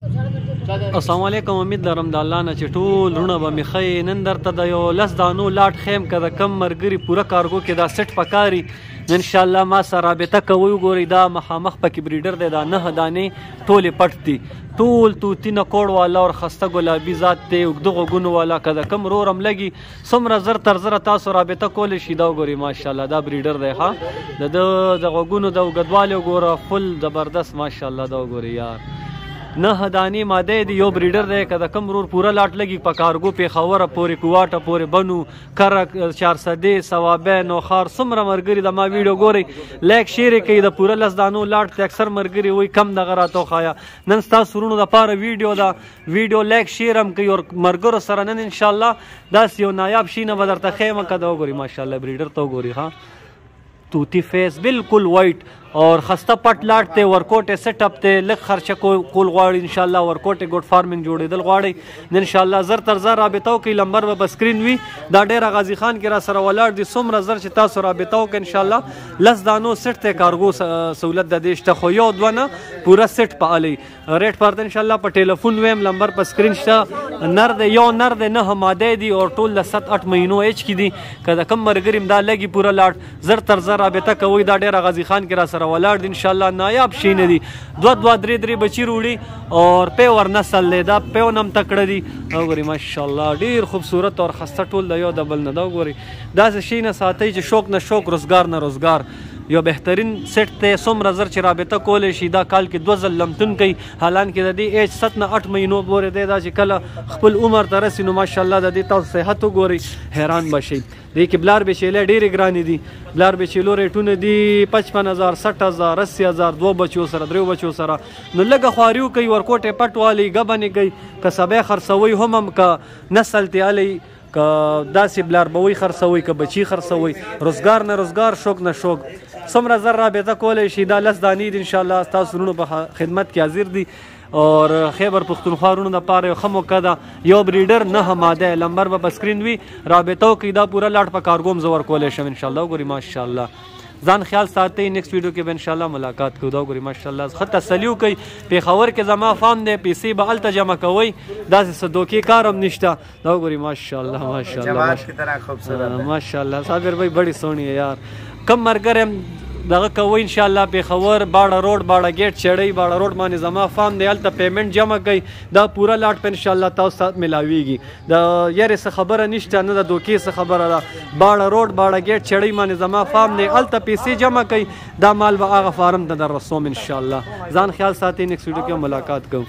السلام علیکم امید لرم د الله نه چې ټول رونه به می خې نن درته د یو لس دانو لاټ خیم کده کم مرګري پوره کارګو کې دا سټ پکاري ان شاء الله ما سره رابطه کوي ګوري دا مخامخ پکې بریډر دی دا نه دانه ټوله پټ دي ټول توتی نه کوړ والا او خسته ګلابي ذات ته وګدغه ګونو والا کده کم رورم لګي څومره زر تر زر تاسو رابطه کولی شي دا وګورئ ماشاءالله دا بریډر دی ښه د ده د غوږونو د اوږدوالي وګوره فل زبردست ماشاءالله دا وګورئ یار نه دانې ماده دی یو بریډر دی که د کم ورور پوره لاټ لګي په کارګو پېښوره پورې کوواټه پورې بنو کره چارسدې ثوابه نوښار څومره ملګري د ما ویډیو ګورئ لایک شیر یې کوي د پوره لس دانو لاټ ته اکثر ملګري وایي کم دغه راته وښایه نن ستاسو وروڼو دپاره ویډیو ده ویډیو لایک شیر هم کوي او مرګرو سره نن ان شاء الله داس یو نایاب شي نه بدرته خیمه کده وګوري ماشاء الله بریډر ته وګوري ها توتی فیس بالکل وایټ اور خسته پټ لاټ ته ورکوټه سیټ اپ ته لک خرچه کول غواړي ان شاء الله ورکوټه ګډ فارمینګ جوړېدل غواړي ان شاء الله زر تر زر رابطه وکي لمبر به سکرین وي دا ډېر غازی خان کې را سره ولاړ دي څومره زر چې تاسو رابطه وکي ان شاء الله لس دانو سیټ ته کارګو سہولت د دیشته خو یو دونه پورا سیټ په علي ریټ پرته ان شاء الله په ټلیفون ویم لمبر په سکرین شته نر دی یو نر دی نه ماده دی او ټول د 7 8 مهینو ایچ کې دي کله کم مرګریم دا لګي پوره لاړ زر تر زر رابطه کوي دا ډیر غازی خان کې را سره ولاړ دي ان شاء الله نایاب شي نه دي دو دو درې درې بچی وروړي او په ور نسل دی دا په نم تکړه دي او ګوري ماشاء الله ډیر خوبصورت او خسته ټول د یو دبل نه دا ګوري دا شي نه ساتي چې شوق نه شوق روزګار نه روزګار یو بهترین سیټ ته څومره زر چې رابطه کولی شي دا کال کې دوه ځل لمتون کوي حالانکه د دې ایج ست نه اټ مهینو پورې دی دا چې کله خپل عمر ته رسي نو ماشاءالله د دې تاسو صحت وګورئ حیران به شئ دې کې بلار بچیلې ډېرې ګرانې دي بلار بچیلو ریټونه دي پچپن هزار سټ هزار اسی هزار دوه بچو سره دریو بچو سره نو لږه خواریو کوي ورکوټې پټ والی ګبنې کوي که سبه خرڅوي هم هم که نسل ته علی که داسې بلار به وي خرڅوي که بچي خرڅوي روزګار نه روزګار شوق نه شوق څومره زر رابطه کولای شي دا لس دانې دي ان شاء الله تاسو رونو په خدمت کې حاضر دي او خیبر پښتونخوا رونو د پاره یو خمو کده یو بریډر نه ماده لمبر به سکرین وی رابطه کوي دا پورا لاټ په کارګوم زور کولای شم ان شاء الله ګوري ماشاء الله ځان خیال ساتي نیکسټ ویډیو کې به ان شاء الله ملاقات کوو دا ګوري ماشاء الله خه تسلیو کوي پیښور کې زما فارم دی پیسې به الته جمع کوي داسې صدوکي کارم نشته دا وګوري ماشاءالله ماشاءالله جواب کتنا خوبصورت ہے ماشاءالله صابر بھائی بڑی سونی ہے یار کم مرګر هم دغه کوي ان شاء الله پیښور باړه روډ باړه گیټ چړی باړه روډ باندې زما فارم دی هلته پیمنټ جمع کړئ دا پوره لاټ په ان شاء الله تاسو ته ملاویږي د یارې څه خبره نشته نه د دوکې څه خبره ده باړه روډ باړه گیټ چړی باندې زما فارم دی هلته پیسې جمع کړئ دا مال به هغه فارم ته در رسوم ان شاء الله ځان خیال ساتئ نیکسټ ویډیو کې ملاقات کوم